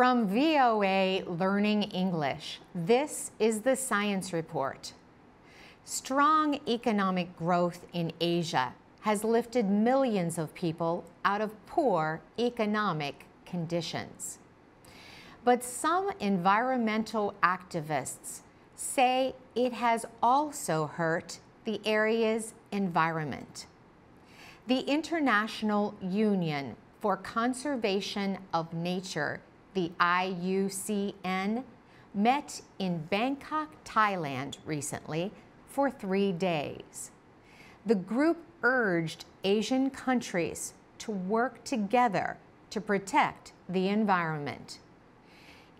From VOA Learning English, this is the Science Report. Strong economic growth in Asia has lifted millions of people out of poor economic conditions. But some environmental activists say it has also hurt the area's environment. The International Union for Conservation of Nature, the IUCN, met in Bangkok, Thailand recently for three days. The group urged Asian countries to work together to protect the environment.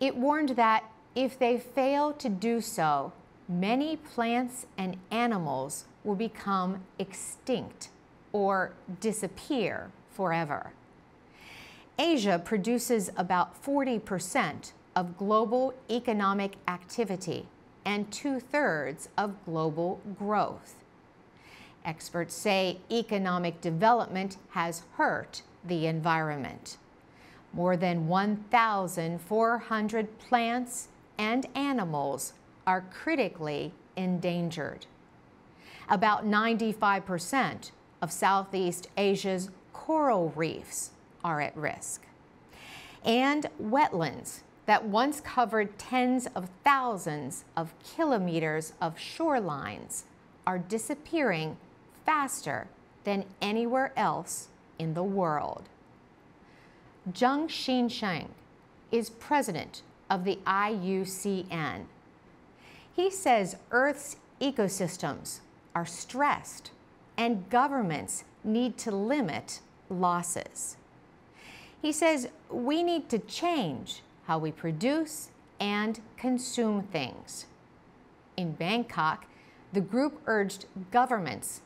It warned that if they fail to do so, many plants and animals will become extinct or disappear forever. Asia produces about 40% of global economic activity and two thirds of global growth. Experts say economic development has hurt the environment. More than 1,400 plants and animals are critically endangered. About 95% of Southeast Asia's coral reefs are at risk. And wetlands that once covered tens of thousands of kilometers of shorelines are disappearing faster than anywhere else in the world. Zheng Xinsheng is president of the IUCN. He says Earth's ecosystems are stressed and governments need to limit losses. He says we need to change how we produce and consume things. In Bangkok, the group urged governments,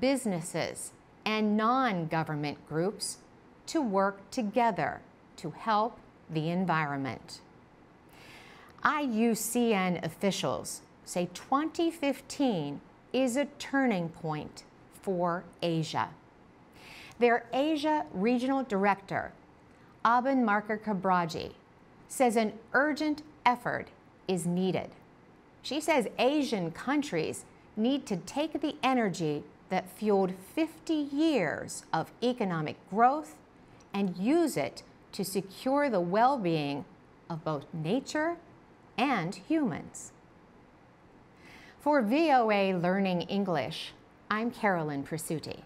businesses, and non government groups to work together to help the environment. IUCN officials say 2015 is a turning point for Asia. Their Asia Regional Director, Aban Marker Kabraji, says an urgent effort is needed. She says Asian countries need to take the energy that fueled 50 years of economic growth and use it to secure the well being of both nature and humans. For VOA Learning English, I'm Carolyn Presutti.